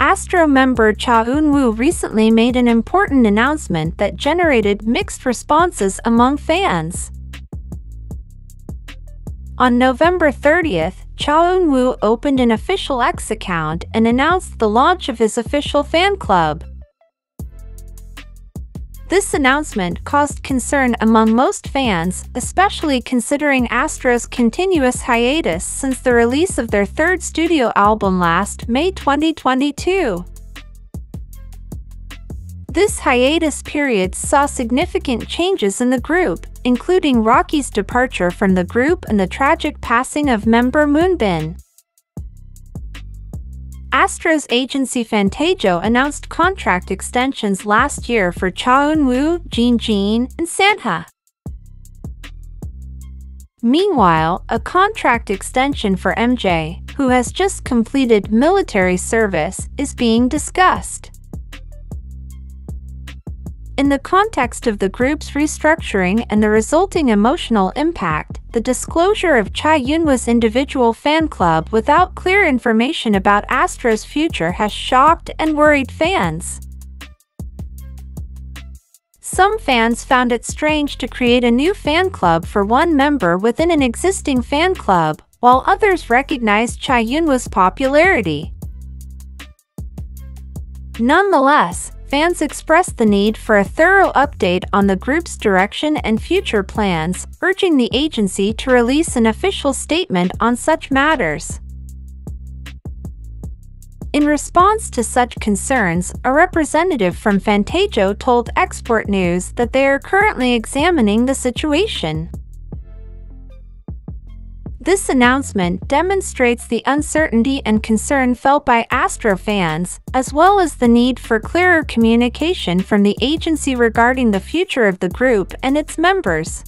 Astro member Cha Eun-woo recently made an important announcement that generated mixed responses among fans. On November 30th, Cha Eun-woo opened an official X account and announced the launch of his official fan club. This announcement caused concern among most fans, especially considering Astro's continuous hiatus since the release of their third studio album last May 2022. This hiatus period saw significant changes in the group, including Rocky's departure from the group and the tragic passing of member Moonbin. Astro's agency Fantagio announced contract extensions last year for Cha Eun-woo, Jin Jin, and Sanha. Meanwhile, a contract extension for MJ, who has just completed military service, is being discussed. In the context of the group's restructuring and the resulting emotional impact, the disclosure of Cha Eun-woo's individual fan club without clear information about Astro's future has shocked and worried fans. Some fans found it strange to create a new fan club for one member within an existing fan club, while others recognized Cha Eun-woo's popularity. Nonetheless, fans expressed the need for a thorough update on the group's direction and future plans, urging the agency to release an official statement on such matters. In response to such concerns, a representative from Fantagio told Xports News that they are currently examining the situation. This announcement demonstrates the uncertainty and concern felt by Astro fans, as well as the need for clearer communication from the agency regarding the future of the group and its members.